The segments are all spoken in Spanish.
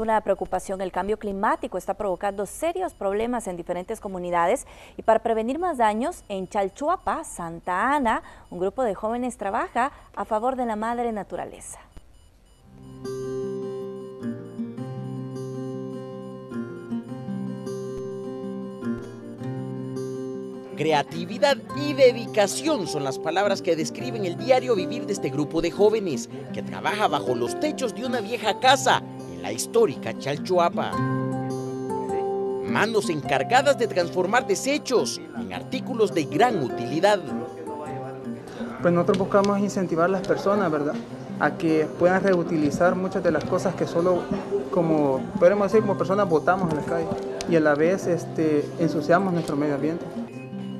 Una preocupación, el cambio climático está provocando serios problemas en diferentes comunidades y para prevenir más daños, en Chalchuapa, Santa Ana, un grupo de jóvenes trabaja a favor de la madre naturaleza. Creatividad y dedicación son las palabras que describen el diario vivir de este grupo de jóvenes que trabaja bajo los techos de una vieja casa en la histórica Chalchuapa. Manos encargadas de transformar desechos en artículos de gran utilidad. Pues nosotros buscamos incentivar a las personas, ¿verdad? A que puedan reutilizar muchas de las cosas que solo, como podemos decir, como personas botamos en la calle y a la vez este, ensuciamos nuestro medio ambiente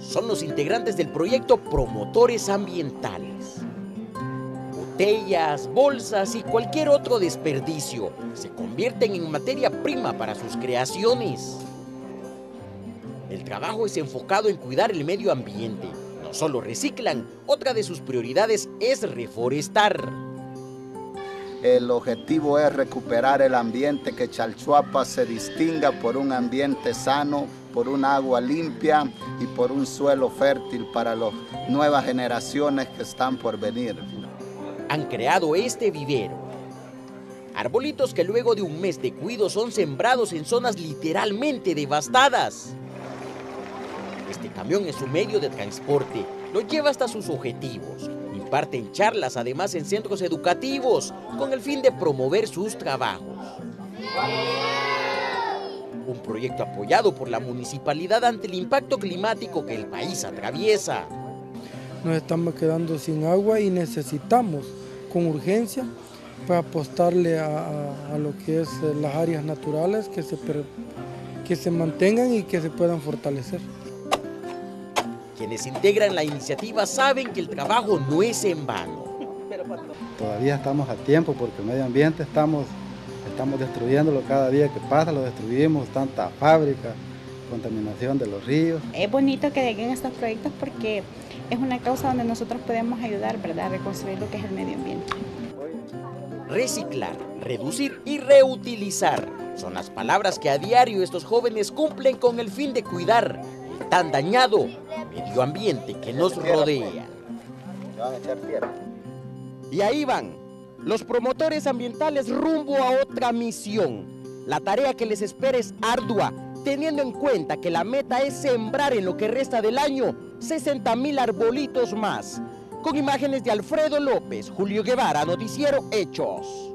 son los integrantes del proyecto Promotores Ambientales. Botellas, bolsas y cualquier otro desperdicio se convierten en materia prima para sus creaciones. El trabajo es enfocado en cuidar el medio ambiente. No solo reciclan, otra de sus prioridades es reforestar. El objetivo es recuperar el ambiente, que Chalchuapa se distinga por un ambiente sano, por un agua limpia y por un suelo fértil para las nuevas generaciones que están por venir. Han creado este vivero. Arbolitos que luego de un mes de cuido son sembrados en zonas literalmente devastadas. Este camión es su medio de transporte, lo lleva hasta sus objetivos Imparten charlas además en centros educativos con el fin de promover sus trabajos. Un proyecto apoyado por la municipalidad ante el impacto climático que el país atraviesa. Nos estamos quedando sin agua y necesitamos con urgencia para apostarle a, lo que es eh, las áreas naturales que se, que se mantengan y que se puedan fortalecer. Quienes integran la iniciativa saben que el trabajo no es en vano. Todavía estamos a tiempo porque el medio ambiente estamos, estamos destruyéndolo cada día que pasa, lo destruimos, tanta fábrica, contaminación de los ríos. Es bonito que lleguen estos proyectos porque es una causa donde nosotros podemos ayudar ¿verdad? a reconstruir lo que es el medio ambiente. Reciclar, reducir y reutilizar son las palabras que a diario estos jóvenes cumplen con el fin de cuidar el tan dañado medio ambiente que nos rodea. Y ahí van, los promotores ambientales rumbo a otra misión. La tarea que les espera es ardua, teniendo en cuenta que la meta es sembrar en lo que resta del año 60 mil arbolitos más. Con imágenes de Alfredo López, Julio Guevara, Noticiero Hechos.